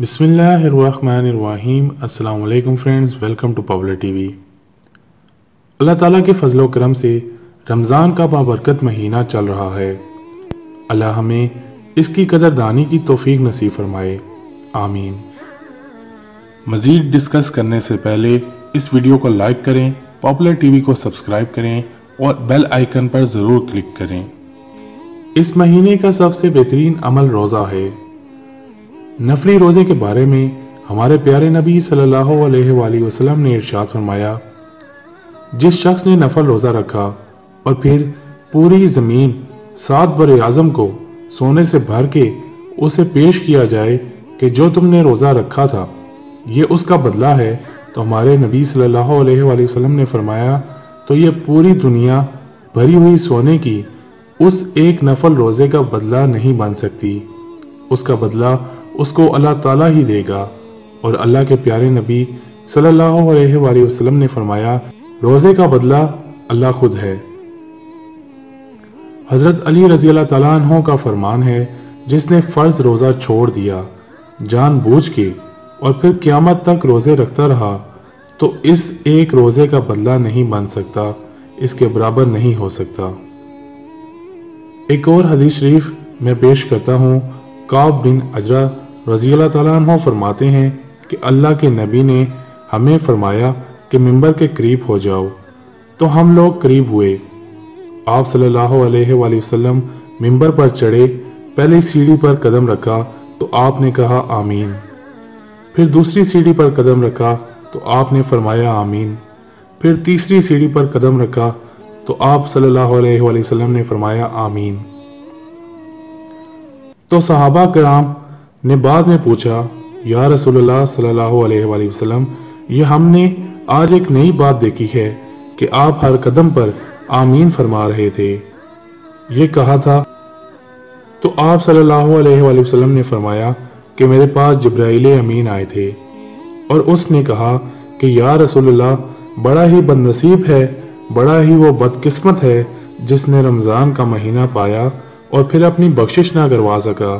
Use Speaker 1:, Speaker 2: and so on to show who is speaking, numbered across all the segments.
Speaker 1: بسم اللہ الرحمن الرحیم۔ السلام علیکم friends, welcome to Popular T V. اللہ تعالیٰ کے فضل و کرم سے رمضان کا بابرکت مہینہ چل رہا ہے۔ اللہ ہمیں اس کی قدر دانی کی توفیق نصیب فرمائے۔ آمین۔ مزید ڈسکس کرنے سے پہلے اس ویڈیو کو لائک کریں، پاپولر ٹی وی کو سبسکرائب کریں اور بیل آئیکن پر ضرور کلک کریں۔ اس مہینے کا سب سے بہترین عمل روزہ ہے۔ نفلی روزے کے بارے میں ہمارے پیارے نبی صلی اللہ علیہ وآلہ وسلم نے ارشاد فرمایا، جس شخص نے نفل روزہ رکھا اور پھر پوری زمین سات بر اعظم کو سونے سے بھر کے اسے پیش کیا جائے کہ جو تم نے روزہ رکھا تھا، یہ اس کا بدلہ ہے، تو ہمارے نبی صلی اللہ علیہ وآلہ وسلم نے فرمایا، تو یہ پوری دنیا بھری ہوئی سونے کی اس ایک نفل روزے کا بدلہ نہیں بن سکتی۔ اس کا بدلہ اس کو اللہ تعالیٰ ہی دے گا۔ اور اللہ کے پیارے نبی صلی اللہ علیہ وآلہ وسلم نے فرمایا، روزے کا بدلہ اللہ خود ہے۔ حضرت علی رضی اللہ تعالیٰ عنہ کا فرمان ہے، جس نے فرض روزہ چھوڑ دیا، جان بوجھ کے، اور پھر قیامت تک روزے رکھتا رہا، تو اس ایک روزے کا بدلہ نہیں بن سکتا، اس کے برابر نہیں ہو سکتا۔ ایک اور حدیث شریف میں پیش کرتا ہوں، کعب بن اجرا رضی اللہ تعالیٰ عنہ فرماتے ہیں کہ اللہ کے نبی نے ہمیں فرمایا کہ ممبر کے قریب ہو جاؤ۔ تو ہم لوگ قریب ہوئے۔ آپ صلی اللہ علیہ وآلہ وسلم ممبر پر چڑھے پہلے سیڑھی پر قدم رکھا تو آپ نے کہا آمین۔ پھر دوسری سیڑھی پر قدم رکھا تو آپ نے فرمایا آمین۔ پھر تیسری سیڑھی پر قدم رکھا تو آپ صلی اللہ علیہ وآلہ وسلم نے فرمایا آمین۔ تو صحابہ کرام نے بعد میں پوچھا، یا رسول اللہ صلی اللہ علیہ وآلہ وسلم، یہ ہم نے آج ایک نئی بات دیکھی ہے کہ آپ ہر قدم پر آمین فرما رہے تھے۔ یہ کہا تھا، تو آپ صلی اللہ علیہ وآلہ وسلم نے فرمایا کہ میرے پاس جبرائیل امین آئے تھے۔ اور اس نے کہا کہ، یا رسول اللہ، بڑا ہی بد نصیب ہے، بڑا ہی وہ بدقسمت ہے جس نے رمضان کا مہینہ پایا اور پھر اپنی بخشش نہ کروا سکا۔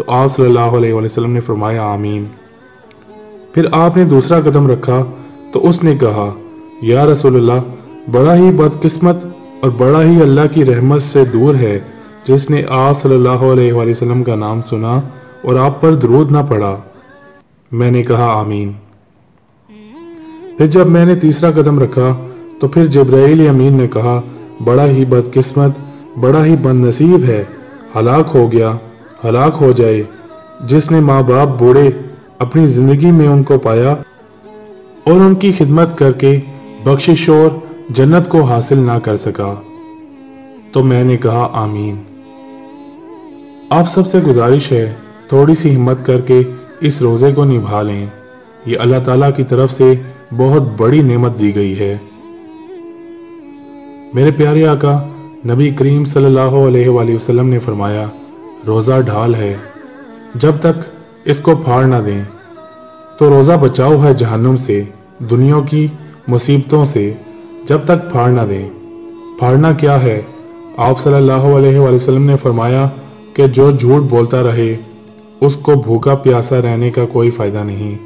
Speaker 1: تو آپ صلی اللہ علیہ وسلم نے فرمایا، آمین۔ پھر آپ نے دوسرا قدم رکھا تو اس نے کہا، یا رسول اللہ، بڑا ہی بدقسمت اور بڑا ہی اللہ کی رحمت سے دور ہے جس نے آپ صلی اللہ علیہ وسلم کا نام سنا اور آپ پر درود نہ پڑا۔ میں نے کہا، آمین۔ پھر جب میں نے تیسرا قدم رکھا تو پھر جبرائیل امین نے کہا، بڑا ہی بدقسمت، بڑا ہی بد نصیب ہے، ہلاک ہو گیا۔ ہلاک ہو جائے۔ جس نے ماں باپ بوڑھے اپنی زندگی میں ان کو پایا اور ان کی خدمت کر کے بخشش اور جنت کو حاصل نہ کر سکا۔ تو میں نے کہا، آمین۔ آپ سب سے گزارش ہے، تھوڑی سی ہمت کر کے اس روزے کو نبھا لیں۔ یہ اللہ تعالیٰ کی طرف سے بہت بڑی نعمت دی گئی ہے۔ میرے پیارے آقا، نبی کریم صلی اللہ علیہ وآلہ وسلم نے فرمایا روزہ ڈھال ہے۔ جب تک اس کو پھاڑ نہ دیں، تو روزہ بچاؤ ہے جہنم سے، دنیا کی مصیبتوں سے۔ جب تک پھاڑ نہ دیں۔ پھاڑنا کیا ہے؟ آپ صلی اللہ علیہ وآلہ وسلم نے فرمایا کہ جو جھوٹ بولتا رہے، اس کو بھوکا پیاسا رہنے کا کوئی فائدہ نہیں۔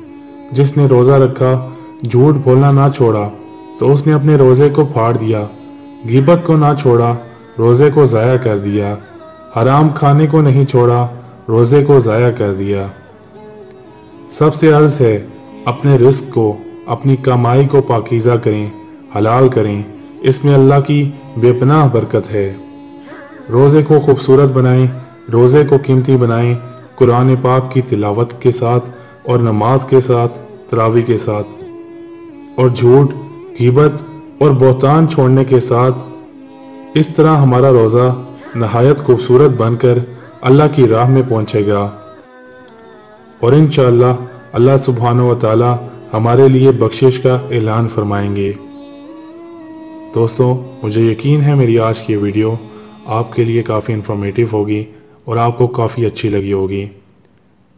Speaker 1: جس نے روزہ رکھا، جھوٹ بولنا نہ چھوڑا، تو اس نے اپنے روزے کو پھاڑ دیا۔ غیبت کو نہ چھوڑا، روزے کو ضائع کر دیا۔ حرام کھانے کو نہیں چھوڑا، روزے کو ضائع کر دیا۔ سب سے عرض ہے، اپنے رزق کو، اپنی کمائی کو پاکیزہ کریں، حلال کریں۔ اس میں اللہ کی بے پناہ برکت ہے۔ روزے کو خوبصورت بنائیں، روزے کو قیمتی بنائیں۔ قرآن پاک کی تلاوت کے ساتھ اور نماز کے ساتھ تراوی کے ساتھ۔ اور جھوٹ، غیبت اور بہتان چھوڑنے کے ساتھ، اس طرح ہمارا روزہ نہایت خوبصورت بن کر اللہ کی راہ میں پہنچے گا۔ اور انشاءاللہ اللہ سبحانہ و تعالی ہمارے لیے بخشش کا اعلان فرمائیں گے۔ دوستو مجھے یقین ہے میری آج کی ویڈیو آپ کے لیے کافی انفارمیٹیو ہوگی اور آپ کو کافی اچھی لگی ہوگی۔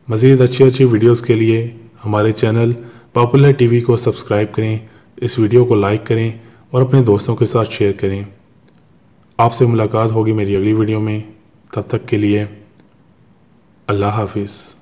Speaker 1: مزید اچھی اچھی ویڈیوز کے لیے ہمارے چینل پاپولر ٹی وی کو سبسکرائب کریں، اس ویڈیو کو لائک کریں اور اپنے دوستوں کے ساتھ شیئر کریں۔ آپ سے ملاقات ہوگی میری اگلی ویڈیو میں. تب تک کے لیے اللہ حافظ.